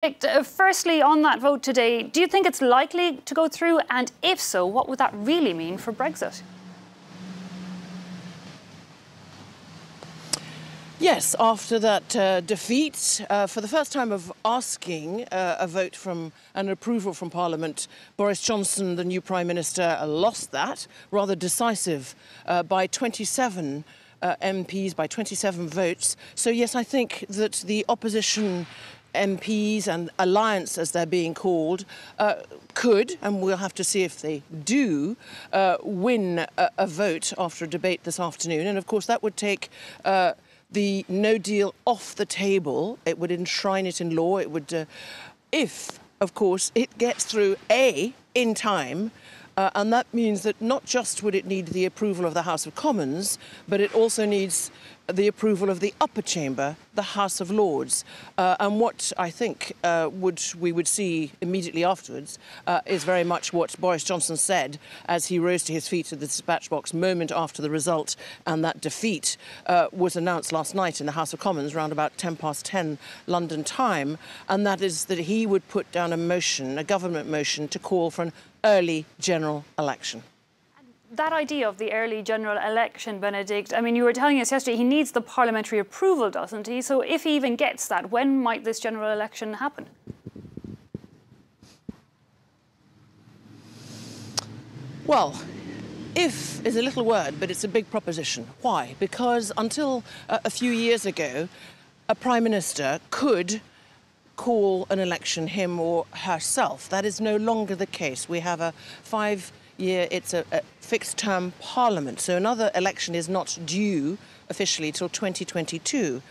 Uh, firstly, on that vote today, do you think it's likely to go through? And if so, what would that really mean for Brexit? Yes, after that uh, defeat, uh, for the first time of asking uh, a vote from an approval from Parliament, Boris Johnson, the new Prime Minister, lost that, rather decisive, uh, by 27 uh, MPs, by 27 votes. So, yes, I think that the opposition MPs and alliance, as they're being called, uh, could, and we'll have to see if they do, uh, win a, a, vote after a debate this afternoon. And of course, that would take uh, the no deal off the table. It would enshrine it in law. It would, uh, if, of course, it gets through A in time. Uh, and that means that not just would it need the approval of the House of Commons, but it also needs the approval of the upper chamber, the House of Lords. Uh, and what I think uh, would we would see immediately afterwards uh, is very much what Boris Johnson said as he rose to his feet at the dispatch box moment after the result and that defeat uh, was announced last night in the House of Commons around about 10 past 10 London time. And that is that he would put down a motion, a government motion, to call for an early general election. That idea of the early general election, Benedict, I mean, you were telling us yesterday he needs the parliamentary approval, doesn't he? So if he even gets that, when might this general election happen? Well, if is a little word, but it's a big proposition. Why? Because until uh, a few years ago, a prime minister could call an election him or herself. That is no longer the case. We have a five year, it's a, a fixed term parliament, so another election is not due officially till 2022.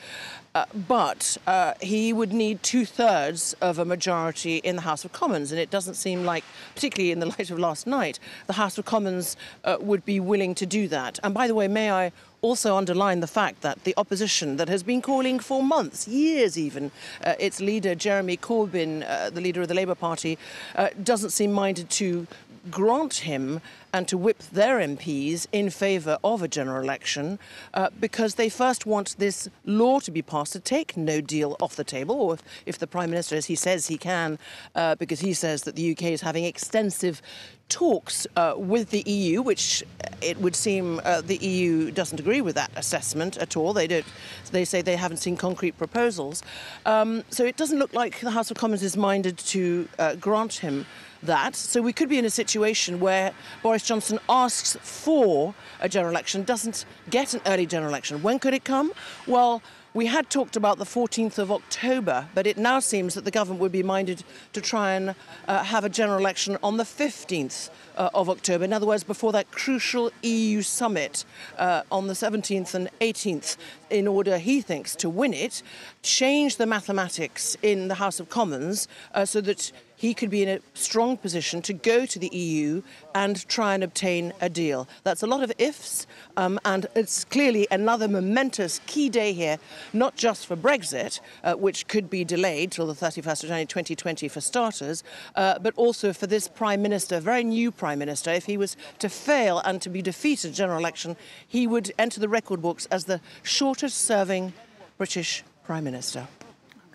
Uh, but uh, he would need two thirds of a majority in the House of Commons, and it doesn't seem like, particularly in the light of last night, the House of Commons uh, would be willing to do that. And by the way, may I also underline the fact that the opposition that has been calling for months, years even, uh, its leader Jeremy Corbyn, uh, the leader of the Labour Party, uh, doesn't seem minded to grant him and to whip their MPs in favour of a general election uh, because they first want this law to be passed to take no deal off the table, or if, if the Prime Minister, as he says he can, uh, because he says that the UK is having extensive talks uh, with the EU, which it would seem uh, the EU doesn't agree with that assessment at all. They don't. They say they haven't seen concrete proposals. Um, so it doesn't look like the House of Commons is minded to uh, grant him that. So we could be in a situation where Boris Johnson asks for a general election, doesn't get an early general election. When could it come? Well, we had talked about the 14th of October, but it now seems that the government would be minded to try and uh, have a general election on the 15th uh, of October. In other words, before that crucial EU summit uh, on the 17th and 18th, in order, he thinks, to win it, change the mathematics in the House of Commons uh, so that he could be in a strong position to go to the EU and try and obtain a deal. That's a lot of ifs, um, and it's clearly another momentous key day here, not just for Brexit, uh, which could be delayed till the 31st of January 2020 for starters, uh, but also for this Prime Minister, very new Prime Minister. If he was to fail and to be defeated in general election, he would enter the record books as the shortest serving British Prime Minister.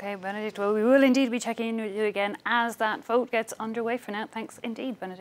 Okay, Benedict. Well, we will indeed be checking in with you again as that vote gets underway. For now, thanks indeed, Benedict.